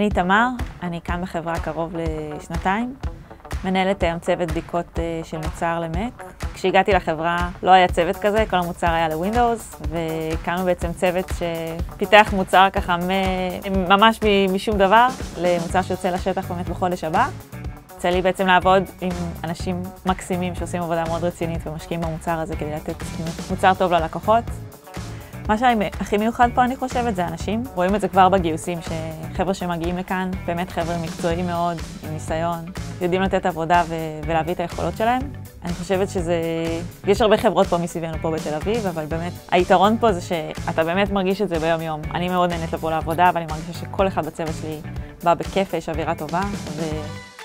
אני תמר, אני כאן בחברה קרוב לשנתיים, מנהלת היום צוות בדיקות אה, של מוצר למק. כשהגעתי לחברה לא היה צוות כזה, כל המוצר היה לווינדוס, והקמנו בעצם צוות שפיתח מוצר ככה ממש משום דבר למוצר שיוצא לשטח באמת בחודש הבא. יוצא לי בעצם לעבוד עם אנשים מקסימים שעושים עבודה מאוד רצינית ומשקיעים במוצר הזה כדי לתת מוצר טוב ללקוחות. מה שהכי מיוחד פה, אני חושבת, זה אנשים. רואים את זה כבר בגיוסים, שחבר'ה שמגיעים לכאן, באמת חבר'ה מקצועיים מאוד, עם ניסיון, יודעים לתת עבודה ו- ולהביא את היכולות שלהם. אני חושבת שזה... יש הרבה חברות פה מסביבנו פה בתל אביב, אבל באמת, היתרון פה זה שאתה באמת מרגיש את זה ביום-יום. אני מאוד נהנית לבוא לעבודה, ואני מרגישה שכל אחד בצוות שלי בא בכיף ויש אווירה טובה, ו...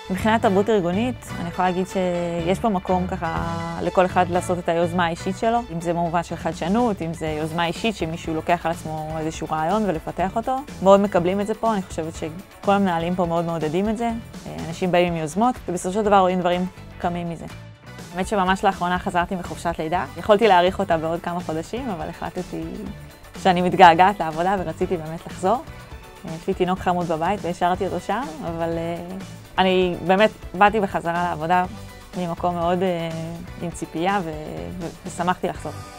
מבחינת תרבות ארגונית, אני יכולה להגיד שיש פה מקום ככה לכל אחד לעשות את היוזמה האישית שלו, אם זה במובן של חדשנות, אם זה יוזמה אישית שמישהו לוקח על עצמו איזשהו רעיון ולפתח אותו. מאוד מקבלים את זה פה, אני חושבת שכל המנהלים פה מאוד מעודדים את זה. אנשים באים עם יוזמות, ובסופו של דבר רואים דברים קמים מזה. האמת שממש לאחרונה חזרתי מחופשת לידה. יכולתי להאריך אותה בעוד כמה חודשים, אבל החלטתי שאני מתגעגעת לעבודה ורציתי באמת לחזור. יש לי תינוק חמוד בבית והשארתי אותו שם, אבל אני באמת באתי בחזרה לעבודה ממקום מאוד עם ציפייה ושמחתי לחזור.